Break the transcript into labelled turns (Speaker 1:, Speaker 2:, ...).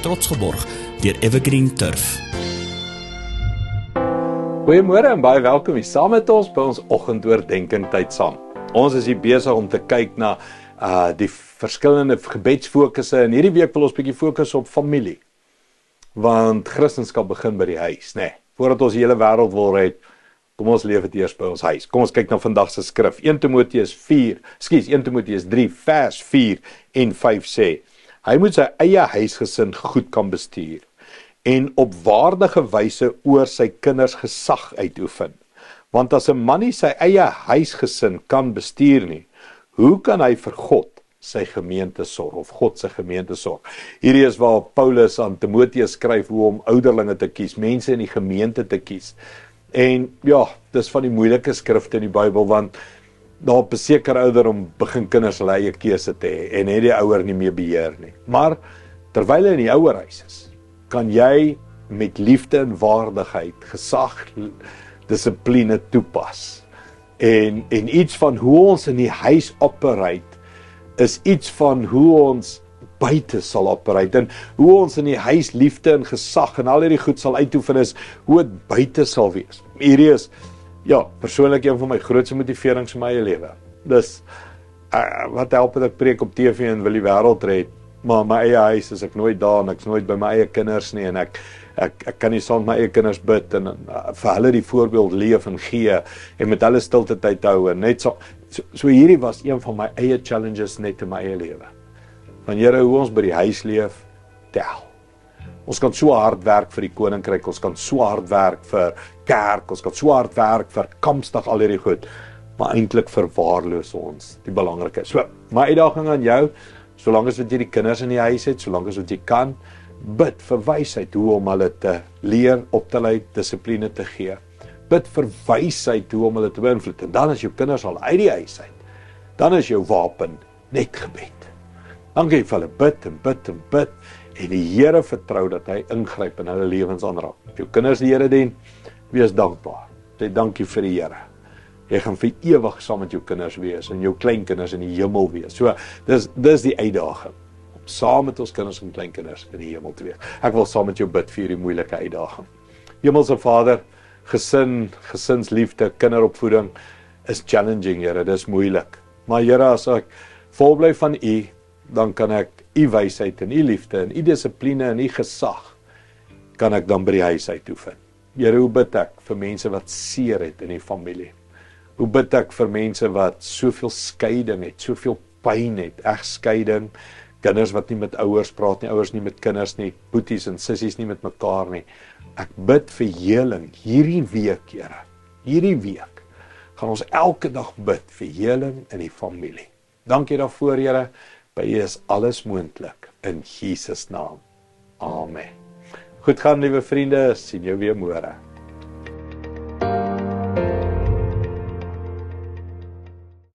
Speaker 1: trots geborg deur Evergreen Turf.
Speaker 2: Goeiemôre en baie welkom hier saam met ons by ons oggendoordenking tyd saam. Ons is hier besig om te kyk na uh die verskillende gebedsfokusse en hierdie week wil ons bietjie fokus op familie. Want Christendom begin by die huis, nê. Nee, voordat ons die hele wêreld wil red, kom ons leef dit eers by ons huis. Kom ons kyk na vandag se skrif. 1 Timoteus 4, skus 1 Timoteus 3 vers 4 en 5 sê: Hy moet sy eie huisgesin goed kan bestuur en op waardige wyse oor sy kinders gesag uitoefen. Want as 'n man nie sy eie huisgesin kan bestuur nie, hoe kan hy vir God sy gemeente sorg of God se gemeente sorg? Hierdie is waar Paulus aan Timoteus skryf hoe om ouderlinge te kies, mense in die gemeente te kies. En ja, dis van die moeilike skrifte in die Bybel want daar op 'n sekere ouderdom begin kinders hulle eie keuse te hê en het die ouer nie meer beheer nie. Maar terwyl hy in die ouerhuis is, kan jy met liefde en waardigheid gesag dissipline toepas. En en iets van hoe ons in die huis operate is iets van hoe ons buite sal operate en hoe ons in die huis liefde en gesag en al hierdie goed sal uitoefen is hoe dit buite sal wees. Hierdie is Ja, persoonlik een van my grootste motiverings in my eie lewe. Dis uh, wat help dit ek preek op TV en wil die wêreld red, maar my eie huis is ek nooit daar en ek's nooit by my eie kinders nie en ek ek ek kan nie saam met my eie kinders bid en uh, vir hulle die voorbeeld leef en gee en met hulle stilte tyd hou en net so, so so hierdie was een van my eie challenges net in my eie lewe. Van Here hoe ons by die huis leef, tel. Ons kan so hard werk vir die koninkryk, ons kan so hard werk vir kerk, ons kan so hard werk vir kampsdag al hierdie goed, maar eintlik verwaarloos ons die belangrike. So, my uitdaging aan jou, solank as wat jy die kinders in die huis het, solank as wat jy kan, bid vir wysheid hoe om hulle te leer, op te lei, dissipline te gee. Bid vir wysheid hoe om hulle te beïnvloed. En dan as jou kinders al uit die huis uit, dan is jou wapen net gebed. Dan gee jy vir hulle bid en bid en bid en die Here vertrou dat hy ingryp in hulle lewens aanraak. Jou kinders die Here dien, wees dankbaar. Sê dankie vir die Here. Jy gaan vir ewig saam met jou kinders wees en jou kleinkinders in die hemel wees. So dis dis die uitdaging om saam met ons kinders en kleinkinders in die hemel te wees. Ek wil saam met jou bid vir hierdie moeilike uitdaging. Hemelse Vader, gesin, gesinsliefde, kinderopvoeding is challenging, Here. Dis moeilik. Maar Here, as ek vol bly van U, dan kan ek u wysheid en u liefde en u dissipline en u gesag kan ek dan by die huis uit oefen. Here, hoe bid ek vir mense wat seer het in die familie? Hoe bid ek vir mense wat soveel skeiding het, soveel pyn het, egskeiding, kinders wat nie met ouers praat nie, ouers nie met kinders nie, boeties en sissies nie met mekaar nie. Ek bid vir heling hierdie week, Here. Hierdie week gaan ons elke dag bid vir heling in die familie. Dankie daarvoor, Here. By U is alles moontlik in Jesus naam. Amen. Goed gaan liewe vriende, sien jou weer môre.